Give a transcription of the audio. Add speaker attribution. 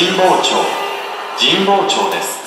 Speaker 1: 神保町。神保町です。